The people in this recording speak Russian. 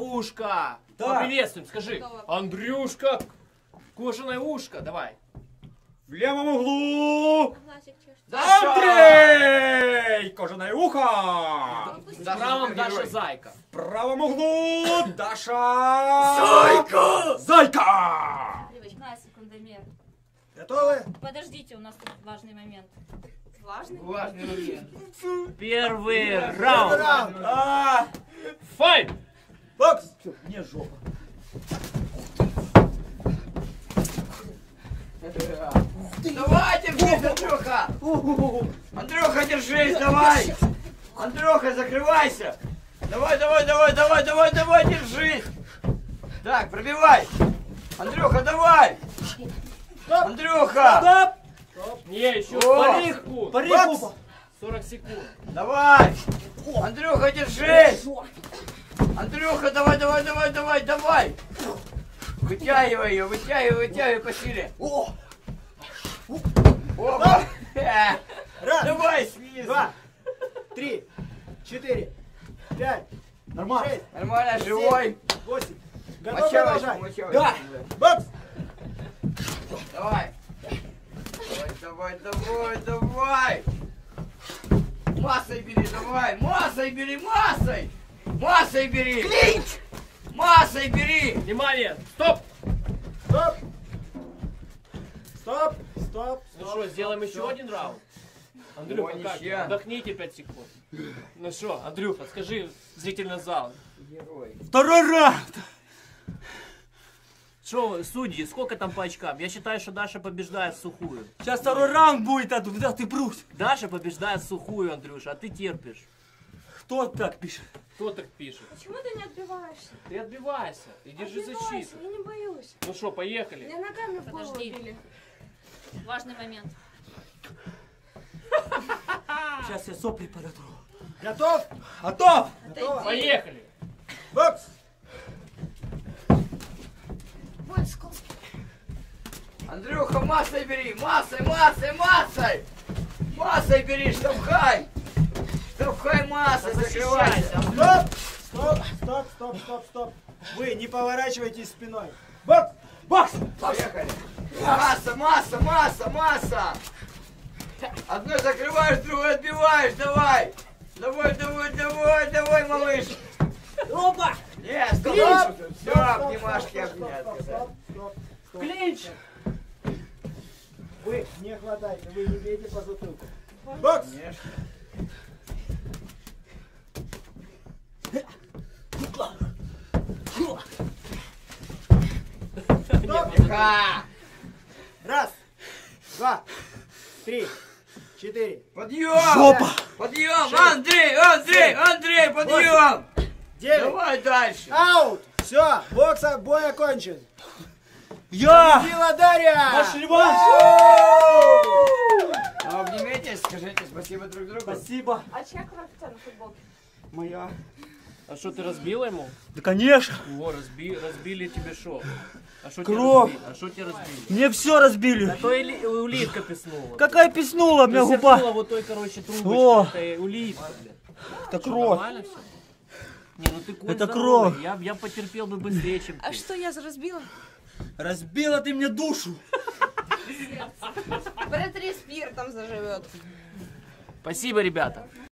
ушко. Да. Поприветствуем, скажи. Готово. Андрюшка, кожаное ушко, давай. В левом углу. Чешется. Андрей! Кожаное ухо! В правом Даша Зайка. В правом углу Даша... Зайка! Зайка! На секундомер. Готовы? Подождите, у нас тут важный момент. Важный? Важный момент. Первый раунд. А, Файт! Бокс! Мне жопа. Давайте, держись, Андрюха! Андрюха, держись, давай! Андрюха, закрывайся! Давай, давай, давай, давай, давай, давай, держись! Так, пробивай! Андрюха, давай! Андрюха! Не, еще О! 40 секунд. Парик! 40 секунд. Давай! Андрюха, держись! Андрюха, давай, давай, давай, давай, давай! Вытягивай ее, вытягивай, вытягивай по силе! Опа! Э, Раз, Давай снизу! два, три, четыре, пять, Нормально. шесть, Нормально, живой! восемь. Готов Мочалочку, продолжать? мочалочку. Да. Бокс! Давай! Давай, давай, давай, давай! Массой бери, давай! Массой бери, массой! Массой бери! Клинч! Массой бери! Внимание, стоп! Стоп! Стоп! Стоп! Ну что, сделаем еще один раунд? Андрюха, как? ничья. Отдохните 5 секунд. Ну что, Андрюха, скажи зрительный зал. Герой. Второй раунд! Что, судьи, сколько там по очкам? Я считаю, что Даша побеждает в сухую. Сейчас второй раунд будет, а куда ты брус? Даша побеждает в сухую, Андрюша, а ты терпишь. Кто так пишет? Кто так пишет? Почему ты не отбиваешься? Ты отбивайся, и держи Отбивайся, защиту. я не боюсь. Ну что, поехали. Меня ногами в голову Подожди. били. Важный момент. Сейчас я сопли подотру. Готов? Готов! Готов! Поехали. Бокс! Ой, сколько. Андрюха, массой бери! Массой, массой, массой! Массой бери, штовхай! Штовхай массой, закрывайся! Стоп! Стоп! Стоп, стоп, стоп, стоп! Вы не поворачивайтесь спиной. Бокс! Бокс! Поехали! Масса, масса, масса, масса! Одной закрываешь, другой отбиваешь, давай! Давай, давай, давай, давай, малыш! Опа! Нет, стоп! Клинч! Все, обнимашки обнять. Стоп, стоп, стоп, стоп. Клинч! Вы не хватайте, вы не бейте по затылку. Бокс! Конечно. Ха! Раз, два, три, четыре, Подъем! Жопа! Подъем! Андрей, Андрей, Андрей, подъем! девять, Давай дальше! аут! Все, бокс, бой окончен. Я! Била Дарья! Наш реванш! Ну, обнимитесь, скажите спасибо друг другу. Спасибо. А чья кровь у тебя на футболке? Моя. А что, ты разбила ему? Да конечно. О, разби, разбили тебе шо? А что тебе Кровь. разбили? А что тебе разбили? Мне все разбили. Да то или, улитка писнула. Какая писнула, у меня губа. вот той, короче, О. трубочкой. Это улитка, блядь. Это Что, кровь. Нормально все? Не, ну ты конь Это здоровый. кровь. Я, я потерпел бы быстрее, чем ты. А что я разбила? Разбила ты мне душу. Протри спиртом заживет. Спасибо, ребята.